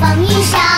风雨声